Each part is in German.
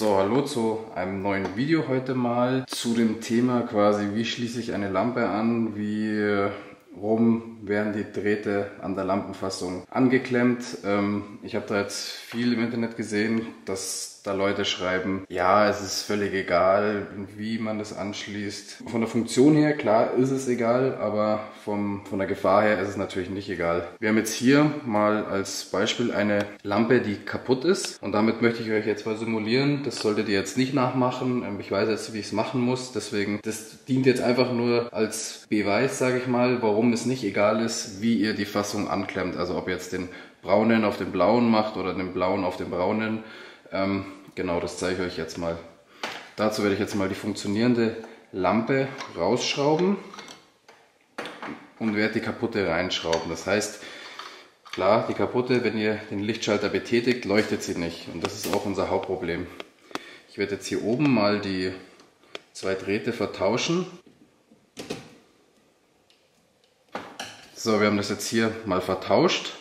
So, hallo zu einem neuen Video heute mal. Zu dem Thema quasi, wie schließe ich eine Lampe an, wie rum werden die Drähte an der Lampenfassung angeklemmt. Ähm, ich habe da jetzt viel im Internet gesehen, dass da Leute schreiben, ja, es ist völlig egal, wie man das anschließt. Von der Funktion her, klar, ist es egal, aber vom, von der Gefahr her ist es natürlich nicht egal. Wir haben jetzt hier mal als Beispiel eine Lampe, die kaputt ist und damit möchte ich euch jetzt mal simulieren. Das solltet ihr jetzt nicht nachmachen. Ähm, ich weiß jetzt, wie ich es machen muss, deswegen, das dient jetzt einfach nur als Beweis, sage ich mal, warum es nicht egal ist, wie ihr die Fassung anklemmt. Also ob ihr jetzt den braunen auf den blauen macht oder den blauen auf den braunen. Ähm, genau, das zeige ich euch jetzt mal. Dazu werde ich jetzt mal die funktionierende Lampe rausschrauben und werde die kaputte reinschrauben. Das heißt, klar, die kaputte, wenn ihr den Lichtschalter betätigt, leuchtet sie nicht. Und das ist auch unser Hauptproblem. Ich werde jetzt hier oben mal die zwei Drähte vertauschen. So, wir haben das jetzt hier mal vertauscht.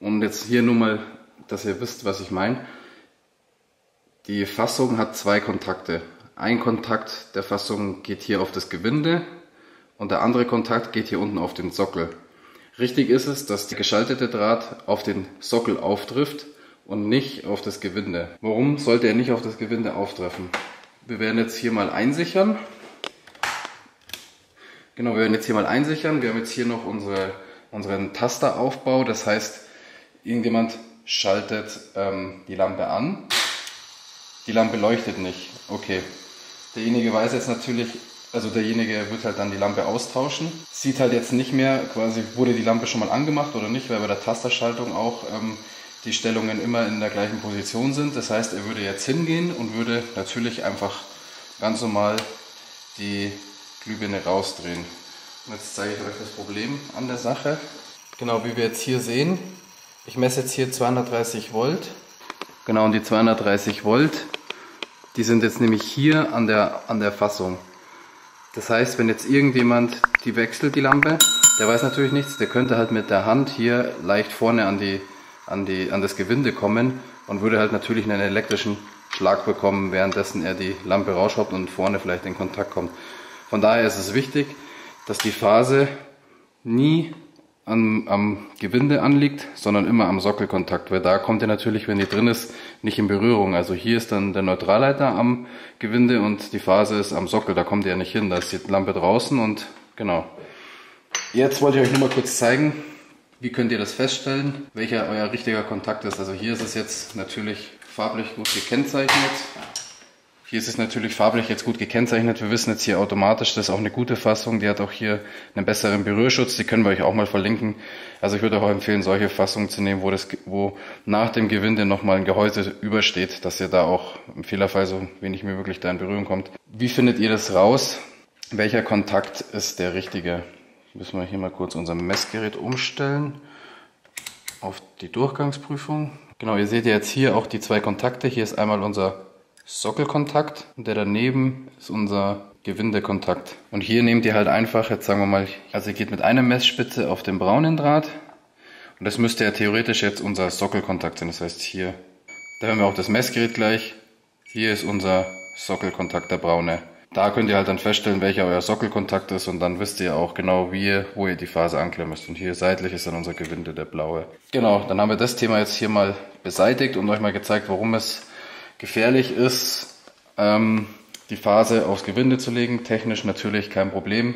Und jetzt hier nur mal, dass ihr wisst, was ich meine. Die Fassung hat zwei Kontakte. Ein Kontakt der Fassung geht hier auf das Gewinde und der andere Kontakt geht hier unten auf den Sockel. Richtig ist es, dass die geschaltete Draht auf den Sockel auftrifft und nicht auf das Gewinde. Warum sollte er nicht auf das Gewinde auftreffen? Wir werden jetzt hier mal einsichern. Genau, wir werden jetzt hier mal einsichern. Wir haben jetzt hier noch unsere, unseren Tasteraufbau. Das heißt, irgendjemand schaltet ähm, die Lampe an die Lampe leuchtet nicht. Okay. Derjenige weiß jetzt natürlich, also derjenige wird halt dann die Lampe austauschen. Sieht halt jetzt nicht mehr, quasi wurde die Lampe schon mal angemacht oder nicht, weil bei der Tasterschaltung auch ähm, die Stellungen immer in der gleichen Position sind. Das heißt, er würde jetzt hingehen und würde natürlich einfach ganz normal die Glühbirne rausdrehen. Und jetzt zeige ich euch das Problem an der Sache. Genau wie wir jetzt hier sehen, ich messe jetzt hier 230 Volt Genau, und die 230 Volt, die sind jetzt nämlich hier an der, an der Fassung. Das heißt, wenn jetzt irgendjemand die wechselt, die Lampe, der weiß natürlich nichts, der könnte halt mit der Hand hier leicht vorne an, die, an, die, an das Gewinde kommen und würde halt natürlich einen elektrischen Schlag bekommen, währenddessen er die Lampe rausschraubt und vorne vielleicht in Kontakt kommt. Von daher ist es wichtig, dass die Phase nie am, am Gewinde anliegt, sondern immer am Sockelkontakt, weil da kommt er natürlich, wenn die drin ist, nicht in Berührung. Also hier ist dann der Neutralleiter am Gewinde und die Phase ist am Sockel, da kommt er nicht hin, da ist die Lampe draußen und genau. Jetzt wollte ich euch nur mal kurz zeigen, wie könnt ihr das feststellen, welcher euer richtiger Kontakt ist. Also hier ist es jetzt natürlich farblich gut gekennzeichnet. Hier ist es natürlich farblich jetzt gut gekennzeichnet. Wir wissen jetzt hier automatisch, das ist auch eine gute Fassung. Die hat auch hier einen besseren Berührschutz. Die können wir euch auch mal verlinken. Also ich würde auch empfehlen, solche Fassungen zu nehmen, wo, das, wo nach dem Gewinde nochmal ein Gehäuse übersteht, dass ihr da auch im Fehlerfall so wenig wie möglich da in Berührung kommt. Wie findet ihr das raus? Welcher Kontakt ist der richtige? Müssen wir hier mal kurz unser Messgerät umstellen auf die Durchgangsprüfung. Genau, ihr seht jetzt hier auch die zwei Kontakte. Hier ist einmal unser Sockelkontakt und der daneben ist unser Gewindekontakt. Und hier nehmt ihr halt einfach, jetzt sagen wir mal, also ihr geht mit einer Messspitze auf den braunen Draht und das müsste ja theoretisch jetzt unser Sockelkontakt sein. Das heißt hier, da haben wir auch das Messgerät gleich. Hier ist unser Sockelkontakt, der braune. Da könnt ihr halt dann feststellen, welcher euer Sockelkontakt ist und dann wisst ihr auch genau, wie ihr, wo ihr die Phase anklemmen müsst. Und hier seitlich ist dann unser Gewinde, der blaue. Genau, dann haben wir das Thema jetzt hier mal beseitigt und euch mal gezeigt, warum es Gefährlich ist, ähm, die Phase aufs Gewinde zu legen. Technisch natürlich kein Problem.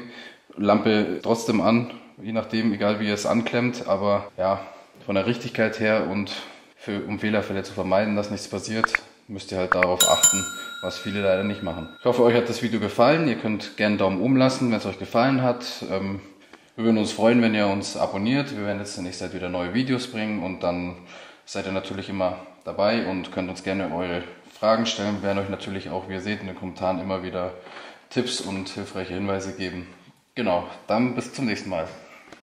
Lampe trotzdem an, je nachdem, egal wie ihr es anklemmt. Aber ja, von der Richtigkeit her und für, um Fehlerfälle zu vermeiden, dass nichts passiert, müsst ihr halt darauf achten, was viele leider nicht machen. Ich hoffe, euch hat das Video gefallen. Ihr könnt gerne einen Daumen oben lassen, wenn es euch gefallen hat. Ähm, wir würden uns freuen, wenn ihr uns abonniert. Wir werden jetzt in der nächsten Zeit wieder neue Videos bringen und dann seid ihr natürlich immer dabei und könnt uns gerne eure Fragen stellen. Wir werden euch natürlich auch, wie ihr seht, in den Kommentaren immer wieder Tipps und hilfreiche Hinweise geben. Genau, dann bis zum nächsten Mal.